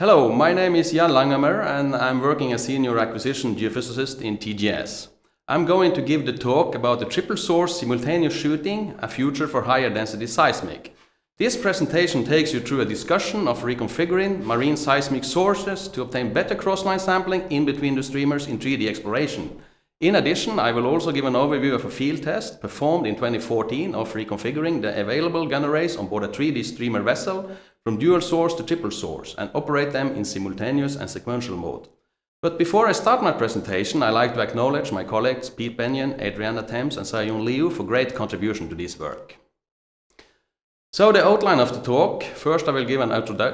Hello, my name is Jan Langhammer and I'm working as Senior Acquisition Geophysicist in TGS. I'm going to give the talk about the triple source simultaneous shooting, a future for higher density seismic. This presentation takes you through a discussion of reconfiguring marine seismic sources to obtain better crossline sampling in between the streamers in 3D exploration. In addition, I will also give an overview of a field test performed in 2014 of reconfiguring the available gun arrays on board a 3D streamer vessel from dual source to triple source and operate them in simultaneous and sequential mode. But before I start my presentation, I'd like to acknowledge my colleagues Pete Bennion, Adriana Thames and Sayun Liu for great contribution to this work. So the outline of the talk, first I will give an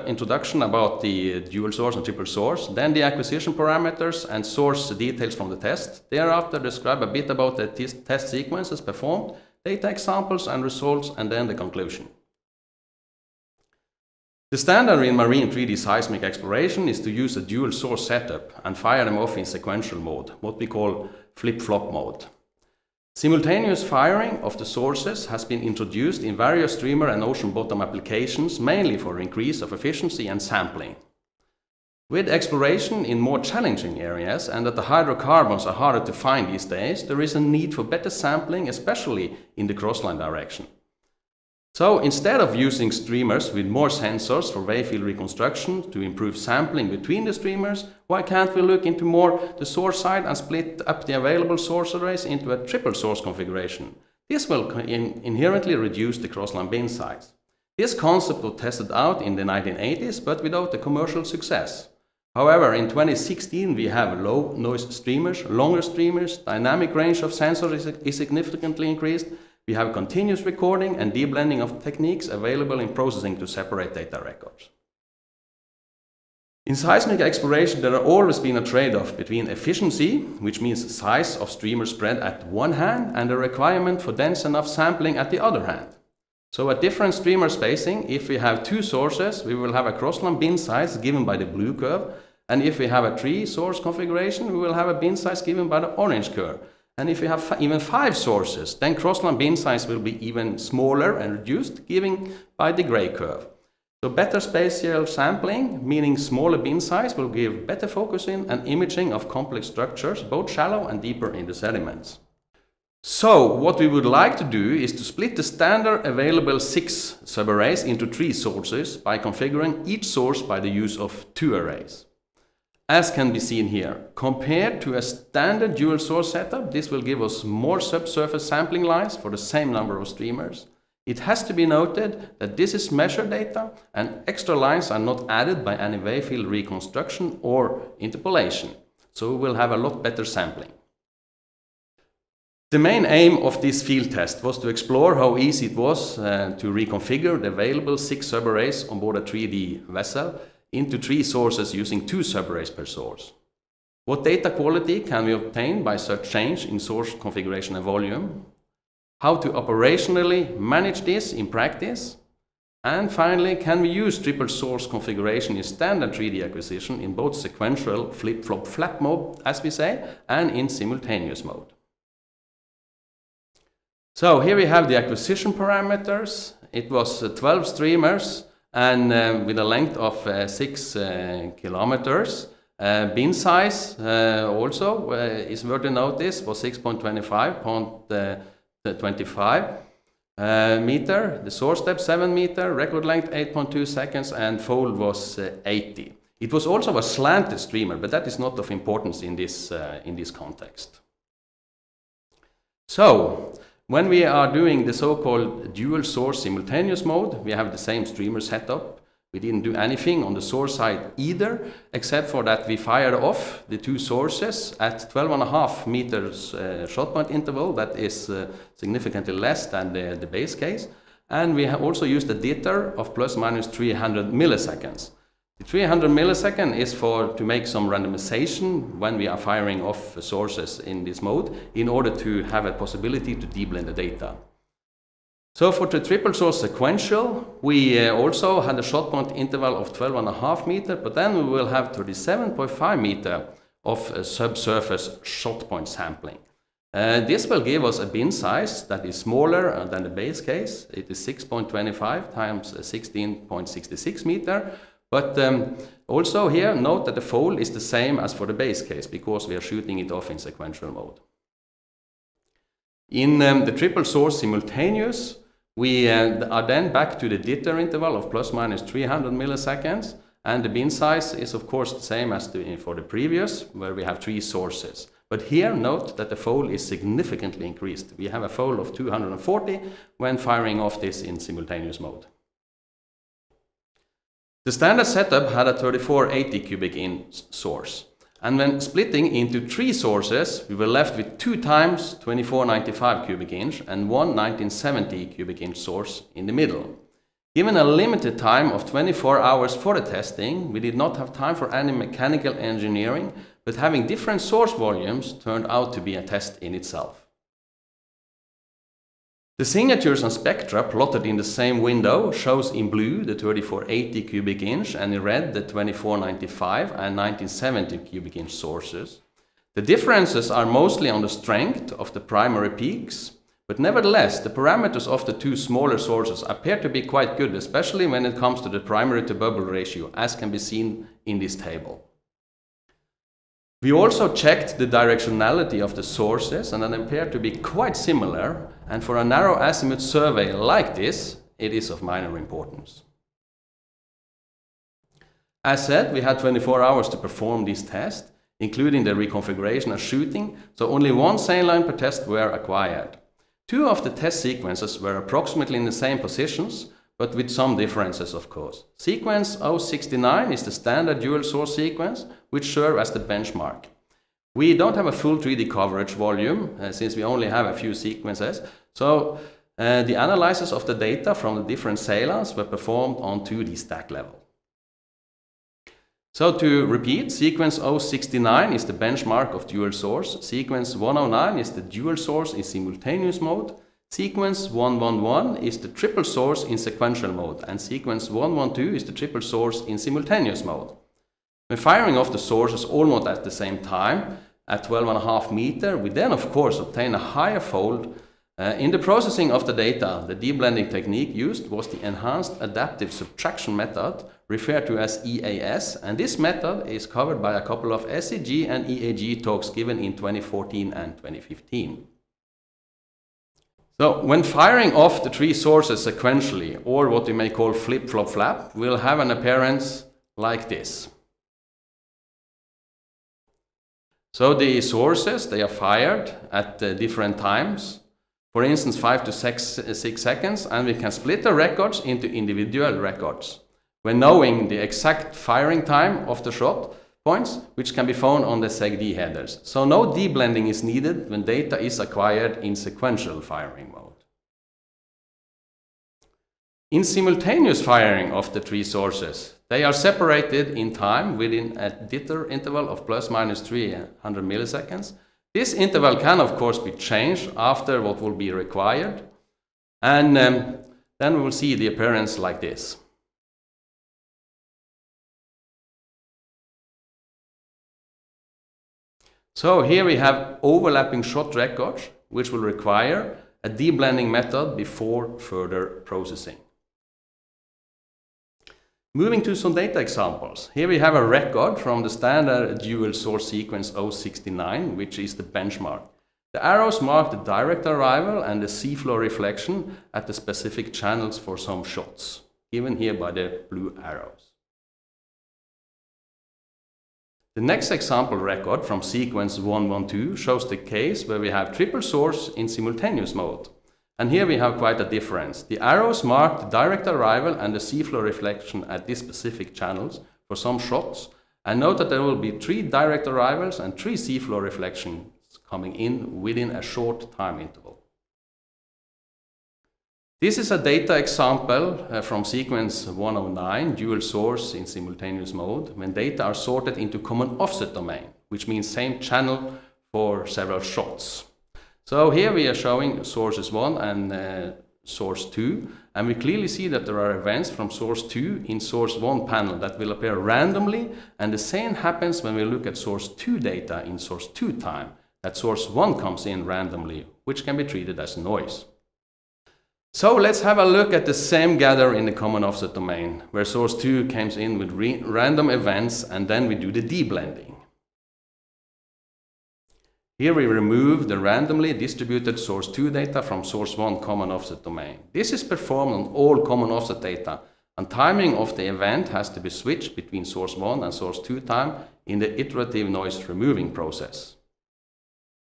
introduction about the dual source and triple source, then the acquisition parameters and source details from the test. Thereafter describe a bit about the test sequences performed, data examples and results, and then the conclusion. The standard in marine 3D seismic exploration is to use a dual source setup and fire them off in sequential mode, what we call flip-flop mode. Simultaneous firing of the sources has been introduced in various streamer and ocean bottom applications, mainly for increase of efficiency and sampling. With exploration in more challenging areas and that the hydrocarbons are harder to find these days, there is a need for better sampling, especially in the crossline direction. So instead of using streamers with more sensors for wavefield reconstruction to improve sampling between the streamers, why can't we look into more the source side and split up the available source arrays into a triple source configuration? This will in inherently reduce the crossline bin size. This concept was tested out in the 1980s, but without a commercial success. However, in 2016 we have low noise streamers, longer streamers, dynamic range of sensors is significantly increased, we have continuous recording and deblending of techniques available in processing to separate data records. In seismic exploration, there has always been a trade-off between efficiency, which means size of streamer spread at one hand, and the requirement for dense enough sampling at the other hand. So at different streamer spacing, if we have two sources, we will have a crossline bin size given by the blue curve, and if we have a three source configuration, we will have a bin size given by the orange curve. And if you have even five sources, then crossline bin size will be even smaller and reduced, given by the gray curve. So better spatial sampling, meaning smaller bin size, will give better focusing and imaging of complex structures, both shallow and deeper in the sediments. So what we would like to do is to split the standard available six subarrays into three sources by configuring each source by the use of two arrays as can be seen here. Compared to a standard dual source setup, this will give us more subsurface sampling lines for the same number of streamers. It has to be noted that this is measured data and extra lines are not added by any wavefield reconstruction or interpolation, so we will have a lot better sampling. The main aim of this field test was to explore how easy it was uh, to reconfigure the available six subarrays on board a 3D vessel into three sources using two subarrays per source. What data quality can we obtain by such change in source configuration and volume? How to operationally manage this in practice? And finally, can we use triple source configuration in standard 3D acquisition in both sequential flip-flop flap mode, as we say, and in simultaneous mode? So here we have the acquisition parameters. It was uh, 12 streamers and uh, with a length of uh, 6 uh, kilometers. bin size also is worth to notice was 6.25, 0.25 meter, the source depth 7 meter, record length 8.2 seconds, and fold was 80. It was also a slanted streamer, but that is not of importance in this, uh, in this context. So, when we are doing the so-called dual source simultaneous mode, we have the same streamer setup. We didn't do anything on the source side either, except for that we fired off the two sources at 12.5 meters uh, shot point interval. That is uh, significantly less than the, the base case. And we also used a jitter of plus minus 300 milliseconds. The 300 millisecond is for to make some randomization when we are firing off sources in this mode in order to have a possibility to deblend the data. So for the triple source sequential, we uh, also had a shot point interval of 12.5 meter, but then we will have 37.5 meter of uh, subsurface shot point sampling. Uh, this will give us a bin size that is smaller uh, than the base case. It is 6.25 times 16.66 uh, meter, But um, also here, note that the fold is the same as for the base case because we are shooting it off in sequential mode. In um, the triple source simultaneous, we uh, are then back to the jitter interval of plus minus 300 milliseconds, and the bin size is of course the same as the, for the previous, where we have three sources. But here, note that the fold is significantly increased. We have a fold of 240 when firing off this in simultaneous mode. The standard setup had a 3480 cubic inch source. And when splitting into three sources, we were left with two times 2495 cubic inch and one 1970 cubic inch source in the middle. Given a limited time of 24 hours for the testing, we did not have time for any mechanical engineering, but having different source volumes turned out to be a test in itself. The signatures and spectra plotted in the same window shows in blue the 3480 cubic inch and in red the 2495 and 1970 cubic inch sources. The differences are mostly on the strength of the primary peaks, but nevertheless the parameters of the two smaller sources appear to be quite good, especially when it comes to the primary to bubble ratio, as can be seen in this table. We also checked the directionality of the sources and they appeared to be quite similar and for a narrow azimuth survey like this, it is of minor importance. As said, we had 24 hours to perform this test, including the reconfiguration and shooting, so only one sail line per test were acquired. Two of the test sequences were approximately in the same positions, but with some differences of course. Sequence 069 is the standard dual source sequence, which serve as the benchmark. We don't have a full 3D coverage volume, uh, since we only have a few sequences, so uh, the analysis of the data from the different sailors were performed on 2D stack level. So to repeat, sequence 069 is the benchmark of dual source, sequence 109 is the dual source in simultaneous mode, Sequence 111 is the triple source in sequential mode and sequence 112 is the triple source in simultaneous mode. When firing off the sources almost at the same time, at 12.5 meter, we then of course obtain a higher fold. Uh, in the processing of the data, the deblending technique used was the Enhanced Adaptive Subtraction method, referred to as EAS, and this method is covered by a couple of SEG and EAG talks given in 2014 and 2015. So when firing off the three sources sequentially, or what we may call flip-flop-flap, we'll have an appearance like this. So the sources, they are fired at uh, different times, for instance 5 to six, 6 seconds, and we can split the records into individual records. When knowing the exact firing time of the shot, points, which can be found on the SEGD headers. So no deblending is needed when data is acquired in sequential firing mode. In simultaneous firing of the three sources, they are separated in time within a jitter interval of plus minus 300 milliseconds. This interval can of course be changed after what will be required and um, then we will see the appearance like this. So here we have overlapping shot records, which will require a deblending method before further processing. Moving to some data examples. Here we have a record from the standard dual source sequence 069, which is the benchmark. The arrows mark the direct arrival and the seafloor reflection at the specific channels for some shots, given here by the blue arrows. The next example record from sequence 112 shows the case where we have triple source in simultaneous mode. And here we have quite a difference. The arrows mark the direct arrival and the seafloor reflection at these specific channels for some shots. And note that there will be three direct arrivals and three seafloor reflections coming in within a short time interval. This is a data example uh, from sequence 109, dual source in simultaneous mode, when data are sorted into common offset domain, which means same channel for several shots. So here we are showing sources 1 and uh, source 2, and we clearly see that there are events from source 2 in source 1 panel that will appear randomly, and the same happens when we look at source 2 data in source 2 time, that source 1 comes in randomly, which can be treated as noise. So let's have a look at the same gather in the common offset domain, where source 2 comes in with random events and then we do the deblending. Here we remove the randomly distributed source 2 data from source 1 common offset domain. This is performed on all common offset data, and timing of the event has to be switched between source 1 and source 2 time in the iterative noise removing process.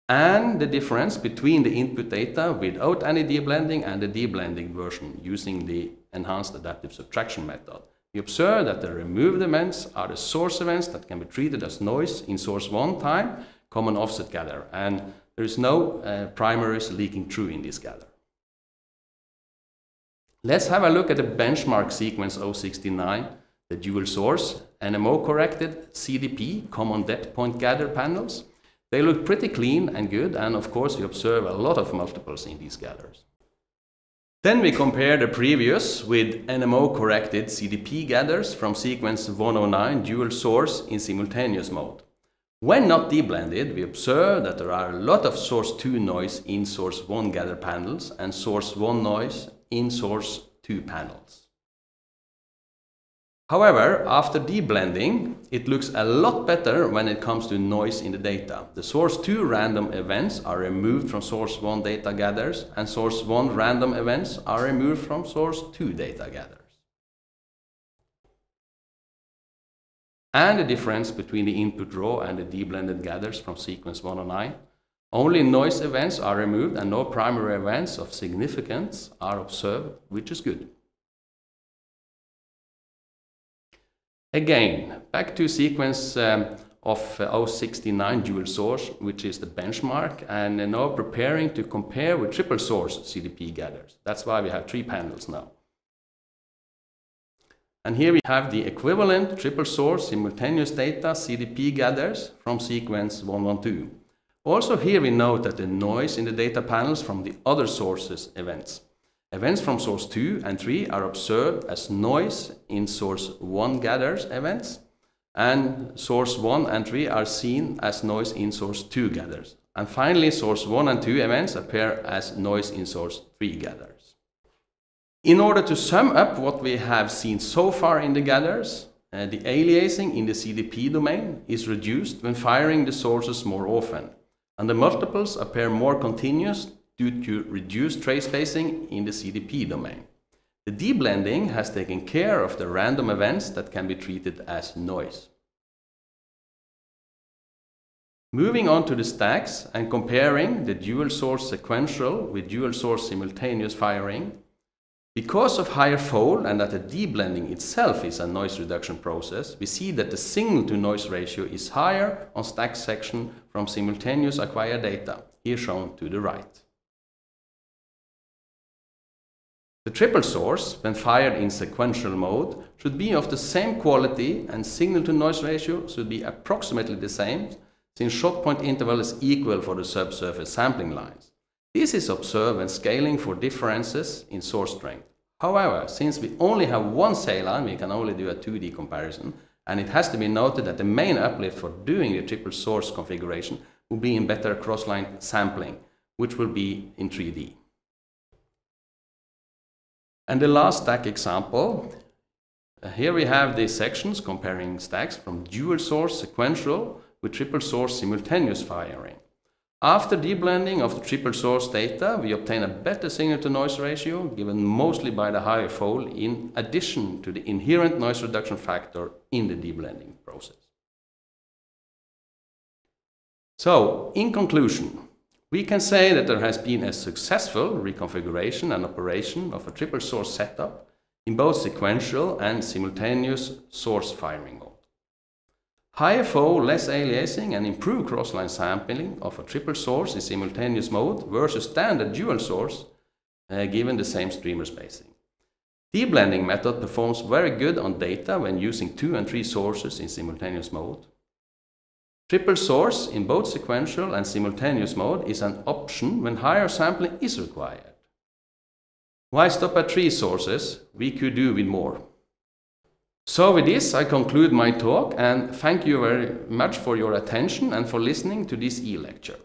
And the difference between the input data without any deblending and the deblending version using the enhanced adaptive subtraction method. We observe that the removed events are the source events that can be treated as noise in source 1 time common offset gather, and there is no uh, primaries leaking through in this gather. Let's have a look at the benchmark sequence 069, the dual source, NMO corrected CDP, common depth point gather panels. They look pretty clean and good, and of course we observe a lot of multiples in these gathers. Then we compare the previous with NMO corrected CDP gathers from sequence 109 dual source in simultaneous mode. When not deblended, we observe that there are a lot of source 2 noise in source 1 gather panels and source 1 noise in source 2 panels. However, after deblending, it looks a lot better when it comes to noise in the data. The source 2 random events are removed from source 1 data gathers and source 1 random events are removed from source 2 data gathers. and the difference between the input raw and the deblended gathers from sequence 109. Only noise events are removed and no primary events of significance are observed, which is good. Again, back to sequence um, of uh, 069 dual source, which is the benchmark, and now preparing to compare with triple source CDP gathers. That's why we have three panels now. And here we have the equivalent triple source simultaneous data CDP gathers from sequence 112. Also here we note that the noise in the data panels from the other sources events. Events from source 2 and 3 are observed as noise in source 1 gathers events, and source 1 and 3 are seen as noise in source 2 gathers. And finally, source 1 and 2 events appear as noise in source 3 gathers. In order to sum up what we have seen so far in the gathers, uh, the aliasing in the CDP domain is reduced when firing the sources more often, and the multiples appear more continuous due to reduced trace spacing in the CDP domain. The deblending has taken care of the random events that can be treated as noise. Moving on to the stacks and comparing the dual source sequential with dual source simultaneous firing, because of higher fold and that the deblending itself is a noise reduction process, we see that the signal to noise ratio is higher on stack section from simultaneous acquired data, here shown to the right. The triple source, when fired in sequential mode, should be of the same quality and signal to noise ratio should be approximately the same, since shot point interval is equal for the subsurface sampling lines. This is observed when scaling for differences in source strength. However, since we only have one sail line, we can only do a 2D comparison, and it has to be noted that the main uplift for doing the triple source configuration will be in better cross-line sampling, which will be in 3D. And the last stack example, uh, here we have the sections comparing stacks from dual source sequential with triple source simultaneous firing. After deblending of the triple source data, we obtain a better signal-to-noise ratio, given mostly by the higher fold, in addition to the inherent noise reduction factor in the deblending process. So, in conclusion, we can say that there has been a successful reconfiguration and operation of a triple source setup in both sequential and simultaneous source firing mode. Higher flow, less aliasing, and improved crossline sampling of a triple source in simultaneous mode versus standard dual source uh, given the same streamer spacing. Deblending method performs very good on data when using two and three sources in simultaneous mode. Triple source in both sequential and simultaneous mode is an option when higher sampling is required. Why stop at three sources? We could do with more. So with this, I conclude my talk and thank you very much for your attention and for listening to this e-lecture.